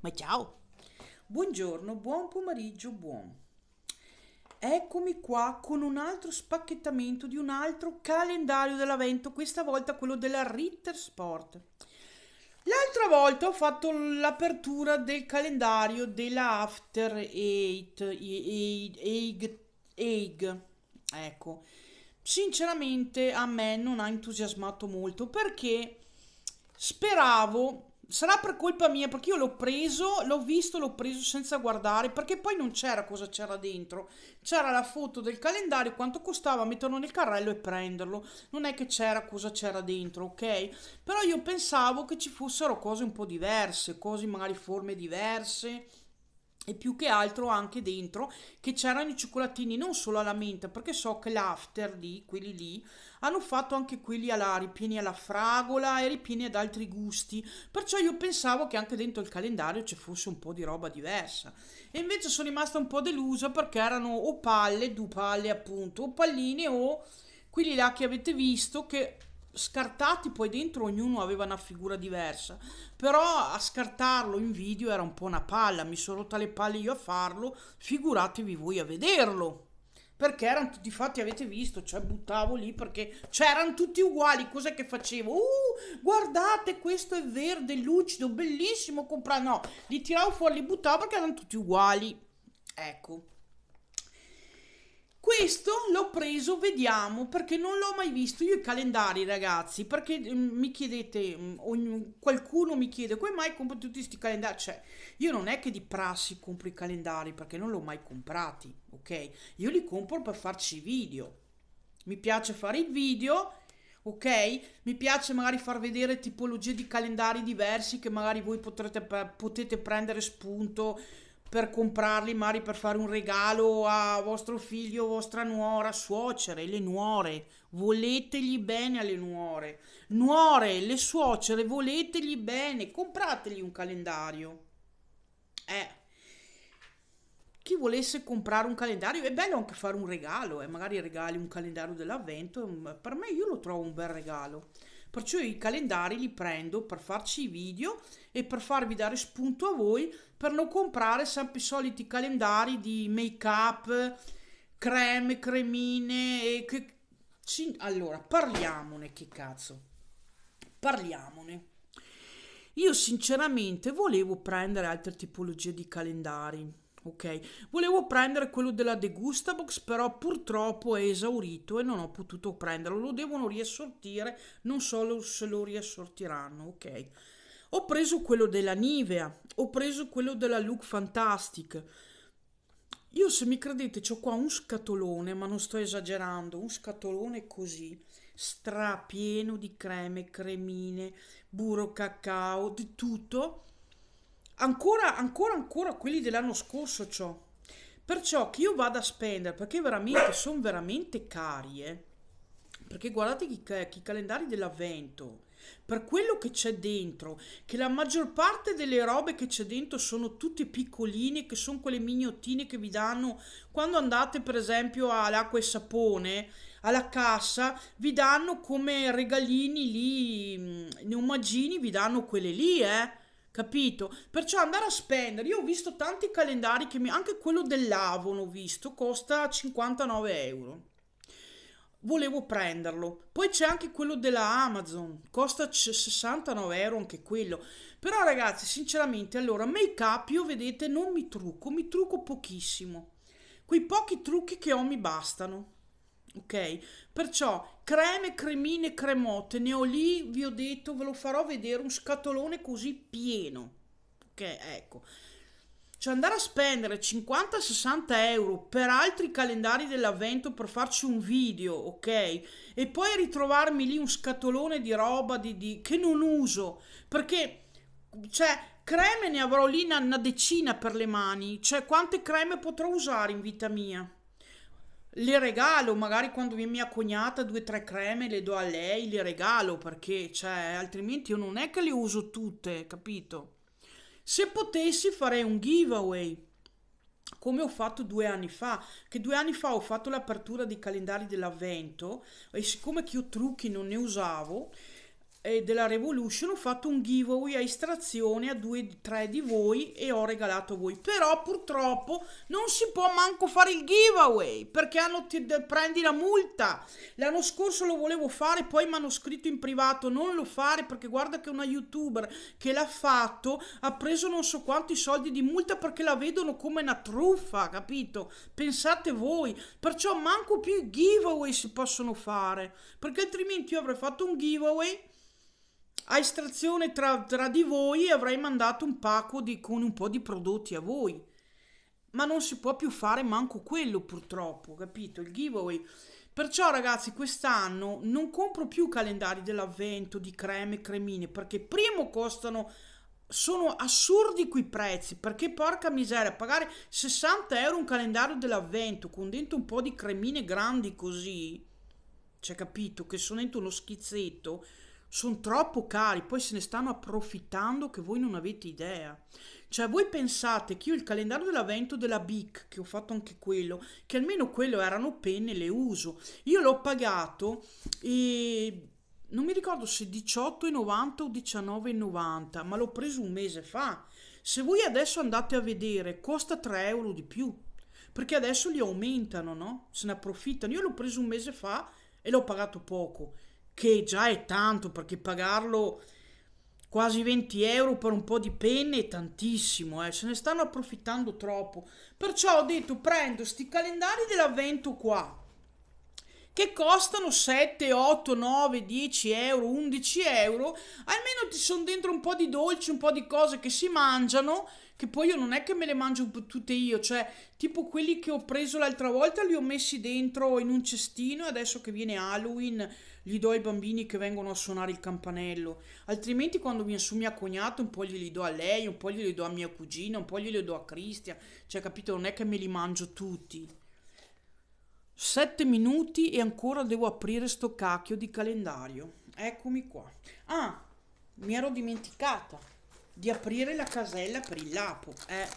Ma ciao! Buongiorno, buon pomeriggio, buon. Eccomi qua con un altro spacchettamento di un altro calendario dell'avvento, questa volta quello della Ritter Sport. L'altra volta ho fatto l'apertura del calendario della After Eight, Egg, Egg, ecco. Sinceramente a me non ha entusiasmato molto perché speravo Sarà per colpa mia perché io l'ho preso, l'ho visto, l'ho preso senza guardare perché poi non c'era cosa c'era dentro. C'era la foto del calendario, quanto costava metterlo nel carrello e prenderlo. Non è che c'era cosa c'era dentro, ok? Però io pensavo che ci fossero cose un po' diverse, cose magari forme diverse e più che altro anche dentro che c'erano i cioccolatini non solo alla menta perché so che l'after di quelli lì hanno fatto anche quelli alla, ripieni alla fragola e ripieni ad altri gusti. Perciò io pensavo che anche dentro il calendario ci fosse un po' di roba diversa. E invece sono rimasta un po' delusa perché erano o palle, due palle appunto o palline o quelli là che avete visto che scartati poi dentro ognuno aveva una figura diversa. Però a scartarlo in video era un po' una palla mi sono rotta le palle io a farlo figuratevi voi a vederlo. Perché erano tutti fatti avete visto cioè buttavo lì perché c'erano tutti uguali cos'è che facevo? Uh guardate questo è verde lucido bellissimo comprare no li tiravo fuori li buttavo perché erano tutti uguali. Ecco questo l'ho preso, vediamo, perché non l'ho mai visto. Io i calendari, ragazzi, perché mm, mi chiedete, mm, qualcuno mi chiede, come mai compro tutti questi calendari? Cioè, io non è che di prassi compro i calendari, perché non l'ho mai comprati, ok? Io li compro per farci video. Mi piace fare i video, ok? Mi piace magari far vedere tipologie di calendari diversi che magari voi potrete, potete prendere spunto per comprarli, magari per fare un regalo a vostro figlio, vostra nuora, suocere, le nuore, voletegli bene alle nuore. Nuore, le suocere, voletegli bene, comprategli un calendario. Eh, chi volesse comprare un calendario, è bello anche fare un regalo, eh, magari regali un calendario dell'avvento, per me io lo trovo un bel regalo. Perciò i calendari li prendo per farci i video e per farvi dare spunto a voi per non comprare sempre i soliti calendari di make up, creme, cremine e che... Allora, parliamone, che cazzo. Parliamone. Io sinceramente volevo prendere altre tipologie di calendari ok. Volevo prendere quello della Degustabox però purtroppo è esaurito e non ho potuto prenderlo. Lo devono riassortire non so se lo riassortiranno ok. Ho preso quello della Nivea ho preso quello della Look Fantastic. Io se mi credete ho qua un scatolone ma non sto esagerando un scatolone così strapieno di creme cremine burro cacao di tutto ancora, ancora, ancora quelli dell'anno scorso c'ho. Perciò che io vado a spendere, perché veramente sono veramente cari, eh. Perché guardate i calendari dell'avvento, per quello che c'è dentro, che la maggior parte delle robe che c'è dentro sono tutte piccoline, che sono quelle mignottine che vi danno quando andate per esempio all'acqua e sapone, alla cassa, vi danno come regalini lì, mm, ne omaggini, vi danno quelle lì, eh capito? Perciò andare a spendere, io ho visto tanti calendari che mi, anche quello dell'Avon ho visto, costa 59 euro. Volevo prenderlo. Poi c'è anche quello della Amazon, costa 69 euro anche quello. Però ragazzi, sinceramente, allora, make up io vedete non mi trucco, mi trucco pochissimo. Quei pochi trucchi che ho mi bastano ok? Perciò creme, cremine, cremote, ne ho lì, vi ho detto, ve lo farò vedere, un scatolone così pieno, ok? Ecco. Cioè andare a spendere 50-60 euro per altri calendari dell'avvento per farci un video, ok? E poi ritrovarmi lì un scatolone di roba di, di, che non uso, perché, cioè, creme ne avrò lì una, una decina per le mani, cioè quante creme potrò usare in vita mia? Le regalo, magari quando viene mia cognata due o tre creme le do a lei, le regalo perché cioè, altrimenti io non è che le uso tutte, capito? Se potessi farei un giveaway come ho fatto due anni fa, che due anni fa ho fatto l'apertura dei calendari dell'avvento e siccome che io trucchi non ne usavo, eh, della Revolution ho fatto un giveaway a estrazione a due tre di voi e ho regalato voi. Però purtroppo non si può manco fare il giveaway perché hanno ti, prendi la multa. L'anno scorso lo volevo fare poi mi hanno scritto in privato non lo fare perché guarda che una youtuber che l'ha fatto ha preso non so quanti soldi di multa perché la vedono come una truffa capito? Pensate voi. Perciò manco più i giveaway si possono fare perché altrimenti io avrei fatto un giveaway a estrazione tra, tra di voi avrei mandato un pacco di, con un po' di prodotti a voi. Ma non si può più fare manco quello purtroppo, capito? Il giveaway. Perciò ragazzi quest'anno non compro più calendari dell'avvento di creme e cremine perché primo costano sono assurdi quei prezzi perché porca miseria pagare 60 euro un calendario dell'avvento con dentro un po' di cremine grandi così c'è capito che sono dentro uno schizzetto sono troppo cari, poi se ne stanno approfittando che voi non avete idea. Cioè, voi pensate che io il calendario dell'avvento della BIC, che ho fatto anche quello, che almeno quello erano penne, le uso. Io l'ho pagato e non mi ricordo se 18,90 o 19,90, ma l'ho preso un mese fa. Se voi adesso andate a vedere, costa 3 euro di più, perché adesso li aumentano, no? Se ne approfittano. Io l'ho preso un mese fa e l'ho pagato poco che già è tanto perché pagarlo quasi 20 euro per un po' di penne è tantissimo, eh. se ne stanno approfittando troppo. Perciò ho detto prendo sti calendari dell'avvento qua che costano 7, 8, 9, 10 euro, 11 euro, almeno ti sono dentro un po' di dolci, un po' di cose che si mangiano, che poi io non è che me le mangio tutte io, cioè tipo quelli che ho preso l'altra volta li ho messi dentro in un cestino e adesso che viene Halloween gli do ai bambini che vengono a suonare il campanello, altrimenti quando viene su mia cognata un po' glieli do a lei, un po' glieli do a mia cugina, un po' glieli do a Cristian, cioè capito, non è che me li mangio tutti. Sette minuti e ancora devo aprire sto cacchio di calendario. Eccomi qua. Ah, mi ero dimenticata di aprire la casella per il lapo. Eh,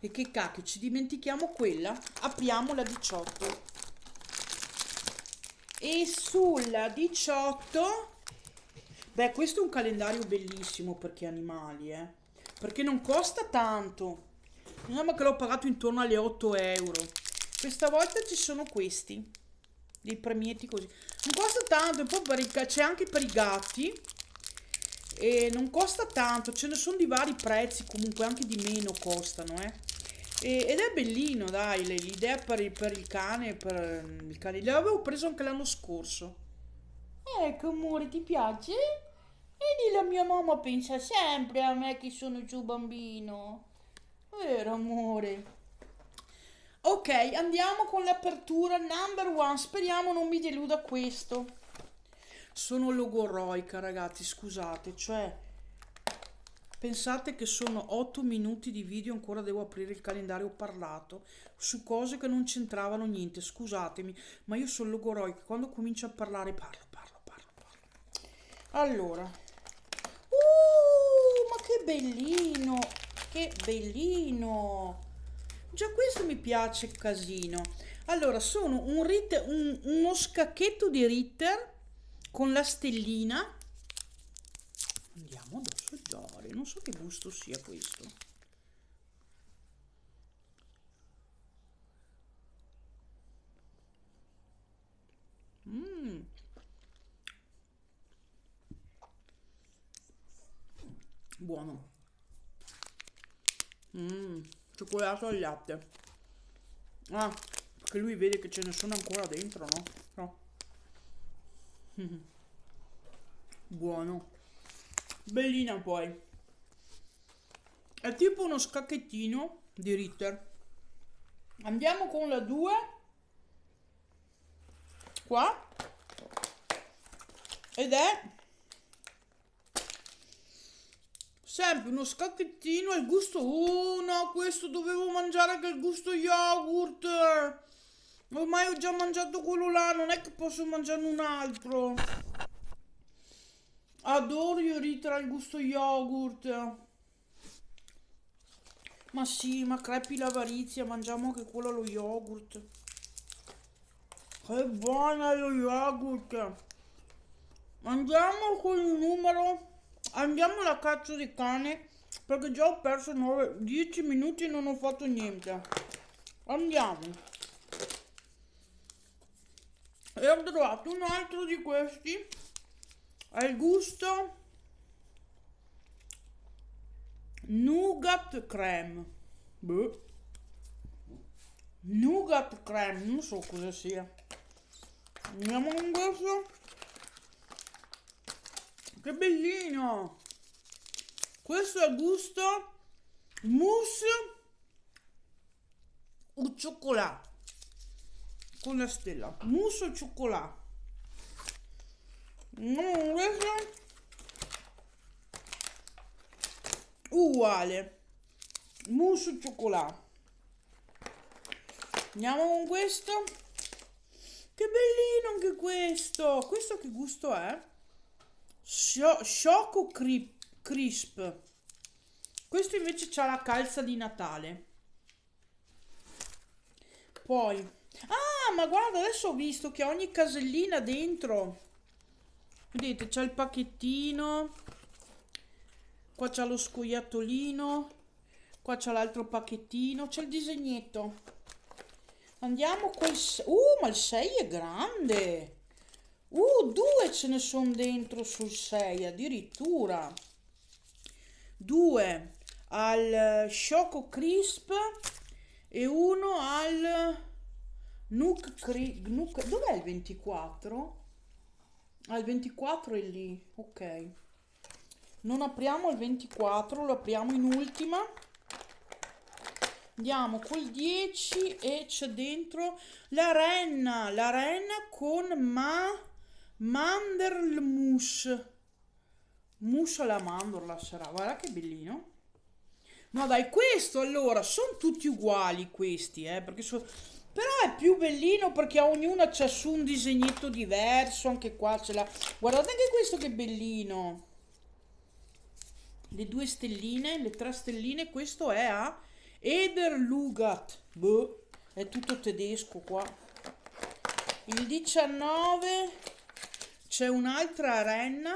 e che cacchio, ci dimentichiamo quella? Apriamo la 18 e sulla 18 beh questo è un calendario bellissimo per chi animali eh. Perché non costa tanto. Diciamo che l'ho pagato intorno alle 8 euro. Questa volta ci sono questi dei premietti così. Non costa tanto e poi c'è anche per i gatti e non costa tanto ce ne sono di vari prezzi comunque anche di meno costano eh e, ed è bellino, dai, l'idea per il, per il cane, per il cane. L'avevo preso anche l'anno scorso. Ecco, amore, ti piace? Vedi, la mia mamma pensa sempre a me che sono giù bambino. Vero, amore? Ok, andiamo con l'apertura number one. Speriamo non mi deluda questo. Sono logoroica, ragazzi, scusate, cioè Pensate che sono 8 minuti di video, ancora devo aprire il calendario parlato su cose che non c'entravano niente. Scusatemi, ma io sono logoroica. Quando comincio a parlare, parlo, parlo, parlo, parlo. Allora, uh, ma che bellino, che bellino. Già questo mi piace casino. Allora, sono un Ritter, un, uno scacchetto di Ritter con la stellina andiamo ad assaggiare non so che gusto sia questo mm. buono mm. cioccolato al latte ah perché lui vede che ce ne sono ancora dentro no? No. buono. Bellina poi. È tipo uno scacchettino di Ritter. Andiamo con la 2 qua. Ed è sempre uno scacchettino al gusto oh no questo dovevo mangiare anche il gusto yogurt ormai ho già mangiato quello là non è che posso mangiarne un altro Adoro io ritra il gusto yogurt. Ma sì, ma crepi l'avarizia, mangiamo anche quello allo yogurt. Che buona lo yogurt. andiamo con il numero andiamo alla caccia di cane perché già ho perso 9, 10 minuti e non ho fatto niente andiamo e ho trovato un altro di questi. Ha il gusto. Nougat creme Beh. nougat creme non so cosa sia. Andiamo con questo. Che bellino. Questo è gusto. Mousse au chocolat con la stella. Mousse au chocolat. No, questo uguale. Mousse au chocolat. Andiamo con questo. Che bellino anche questo. Questo che gusto è? Sciocco Crisp. Questo invece c'ha la calza di Natale. Poi... Ah, ma guarda, adesso ho visto che ogni casellina dentro... Vedete, c'è il pacchettino. Qua c'è lo scoiattolino. Qua c'è l'altro pacchettino. C'è il disegnetto. Andiamo col... Uh, ma il 6 è grande! Uh, due ce ne sono dentro sul 6 addirittura. Due al Choco Crisp e uno al Nook Crisp. Dov'è il 24? Al ah, 24 è lì, ok. Non apriamo il 24, lo apriamo in ultima. Andiamo col 10 e c'è dentro la renna, la renna con ma Mandelmus. Mousse alla mandorla sarà. Guarda che bellino. No dai, questo allora, sono tutti uguali questi, eh, perché so... Però è più bellino perché a ognuna c'è su un disegnetto diverso, anche qua ce l'ha. Guardate anche questo che bellino. Le due stelline, le tre stelline, questo è a Ederlugat. Boh, è tutto tedesco qua. Il 19 c'è un'altra renna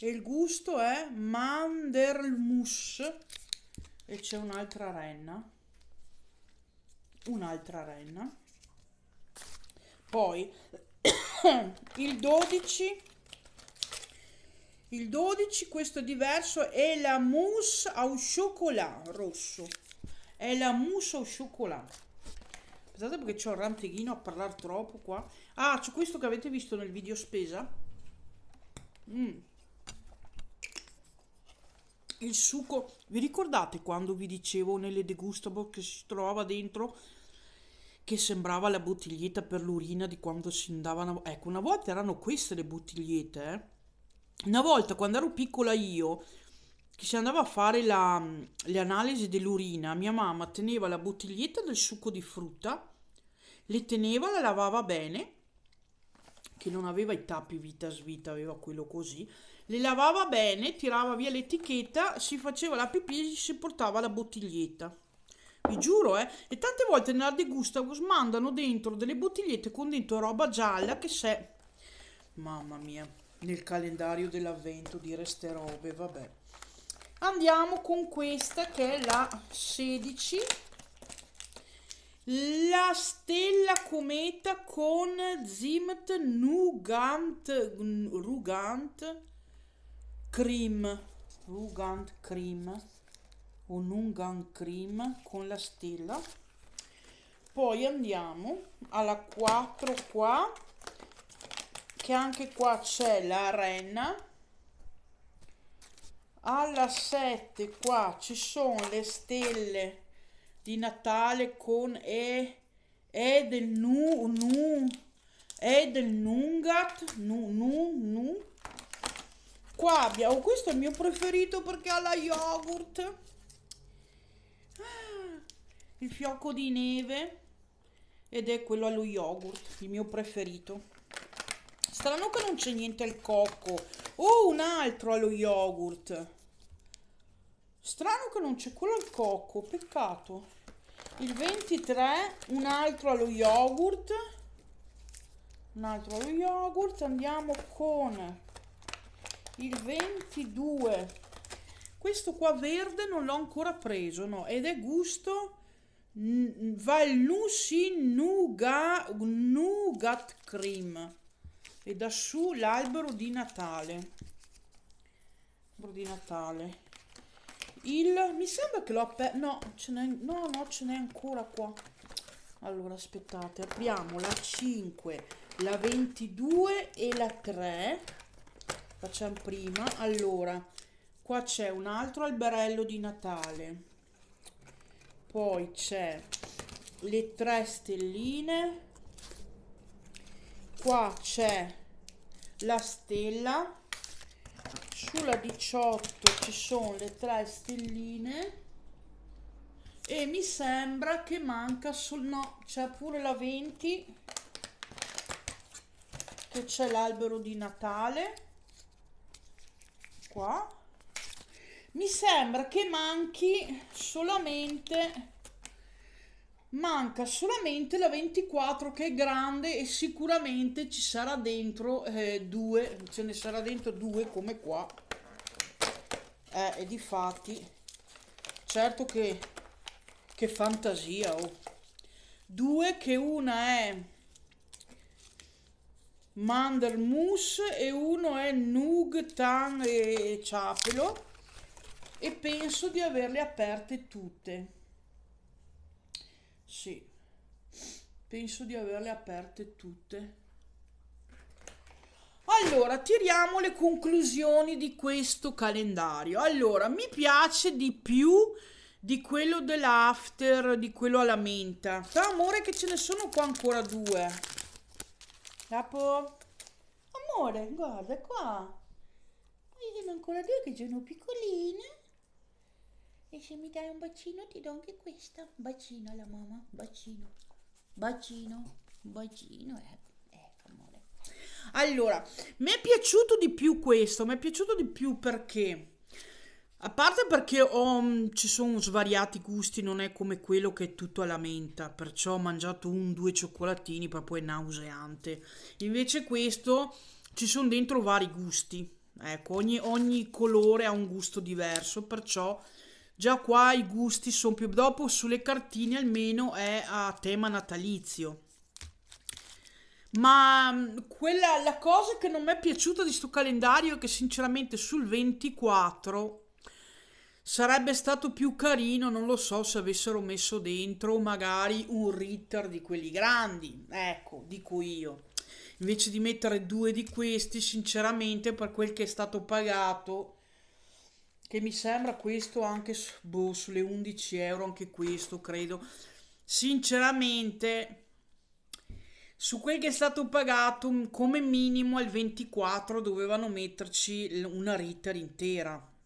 e il gusto è Mandelmus e c'è un'altra renna un'altra renna poi il 12 il 12 questo è diverso è la mousse au chocolat rosso è la mousse au chocolat Aspettate perché c'ho il ranteghino a parlare troppo qua. Ah, c'è questo che avete visto nel video spesa. Mm. Il succo. Vi ricordate quando vi dicevo nelle degustable che si trovava dentro che sembrava la bottiglietta per l'urina di quando si andavano... Ecco, una volta erano queste le bottigliette, eh. Una volta quando ero piccola io che si andava a fare la, le analisi dell'urina, mia mamma teneva la bottiglietta del succo di frutta, le teneva, la lavava bene, che non aveva i tappi vita svita, aveva quello così, le lavava bene, tirava via l'etichetta, si faceva la pipì e si portava la bottiglietta. Vi giuro, eh, e tante volte nella degustagos mandano dentro delle bottigliette con dentro roba gialla che se... Mamma mia, nel calendario dell'avvento dire ste robe, vabbè. Andiamo con questa che è la 16 la stella cometa con Zimt Nugant Rugant Cream. Rugant Cream o Nugant Cream con la stella poi andiamo alla 4 qua che anche qua c'è la renna alla 7 qua ci sono le stelle di Natale con E, e del Nu, Nu, E del Nungat, Nu, Nu, Nu. Qua abbiamo, questo è il mio preferito perché ha la yogurt. Il fiocco di neve ed è quello allo yogurt, il mio preferito. Strano che non c'è niente al cocco. Oh, un altro allo yogurt. Strano che non c'è quello al cocco, peccato. Il 23, un altro allo yogurt. un altro allo yogurt andiamo con il 22 questo qua verde non l'ho ancora preso no ed è gusto Valnusi Nougat, Nougat Cream. E da su l'albero di Natale. Albero di Natale. Il mi sembra che l'ho aperto no ce n'è no no ce n'è ancora qua. Allora aspettate apriamo la 5 la 22 e la 3 facciamo prima. Allora qua c'è un altro alberello di Natale poi c'è le tre stelline. Qua c'è la stella. Sulla 18 ci sono le tre stelline. E mi sembra che manca sul no c'è pure la 20 che c'è l'albero di Natale. Qua mi sembra che manchi solamente manca solamente la 24 che è grande e sicuramente ci sarà dentro eh, due ce ne sarà dentro due come qua eh, e di fatti certo che che fantasia oh. due che una è mandel e uno è nug tan e ciapelo e penso di averle aperte tutte sì, penso di averle aperte tutte. Allora, tiriamo le conclusioni di questo calendario. Allora, mi piace di più di quello dell'after, di quello alla menta. Fa amore che ce ne sono qua ancora due. Dopo... Amore, guarda qua. Ce ne ancora due che sono piccoline. E se mi dai un bacino ti do anche questa. Bacino alla mamma, bacino. Bacino, bacino, ecco, ecco amore. Allora, mi è piaciuto di più questo, mi è piaciuto di più perché... A parte perché ho, mm, ci sono svariati gusti, non è come quello che è tutto alla menta, perciò ho mangiato un, due cioccolatini, proprio è nauseante. Invece questo ci sono dentro vari gusti, ecco, ogni, ogni colore ha un gusto diverso, perciò Già qua i gusti sono più... Dopo sulle cartine almeno è a tema natalizio. Ma mm, quella, la cosa che non mi è piaciuta di sto calendario è che sinceramente sul 24 sarebbe stato più carino, non lo so, se avessero messo dentro magari un Ritter di quelli grandi. Ecco, dico io. Invece di mettere due di questi, sinceramente, per quel che è stato pagato che mi sembra questo anche boh, sulle 11 euro anche questo credo. Sinceramente su quel che è stato pagato come minimo al 24 dovevano metterci una Ritter intera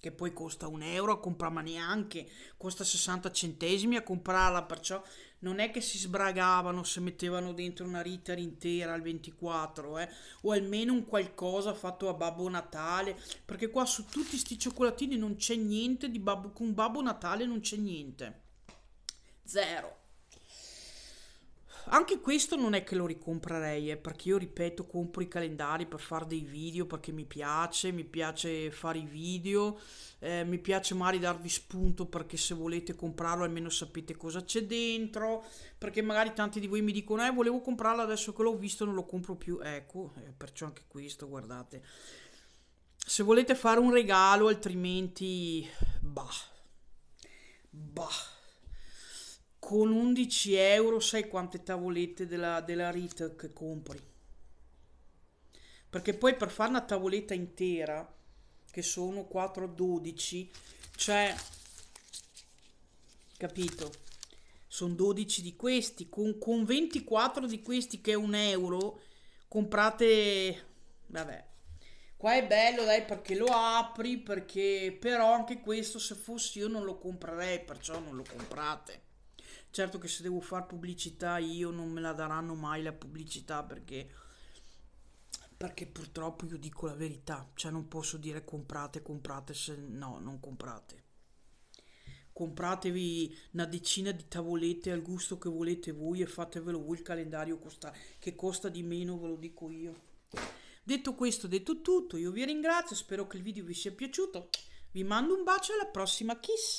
che poi costa un euro a comprare ma neanche costa 60 centesimi a comprarla perciò non è che si sbragavano se mettevano dentro una Ritter intera al 24, eh? o almeno un qualcosa fatto a Babbo Natale, perché qua su tutti questi cioccolatini non c'è niente di Babbo, con Babbo Natale non c'è niente. Zero. Anche questo non è che lo ricomprerei, eh, perché io ripeto, compro i calendari per fare dei video perché mi piace, mi piace fare i video, eh, mi piace magari darvi spunto perché se volete comprarlo almeno sapete cosa c'è dentro, perché magari tanti di voi mi dicono eh volevo comprarlo adesso che l'ho visto non lo compro più, ecco, eh, perciò anche questo guardate. Se volete fare un regalo altrimenti bah, bah con 11 euro sai quante tavolette della, della Rit che compri. Perché poi per fare una tavoletta intera che sono 4,12 cioè capito? Sono 12 di questi con, con 24 di questi che è un euro comprate vabbè. Qua è bello dai perché lo apri perché però anche questo se fossi io non lo comprerei perciò non lo comprate Certo che se devo fare pubblicità io non me la daranno mai la pubblicità perché perché purtroppo io dico la verità, cioè non posso dire comprate, comprate se no, non comprate. compratevi una decina di tavolette al gusto che volete voi e fatevelo voi il calendario costa, che costa di meno, ve lo dico io. Detto questo, detto tutto, io vi ringrazio, spero che il video vi sia piaciuto. Vi mando un bacio alla prossima kiss!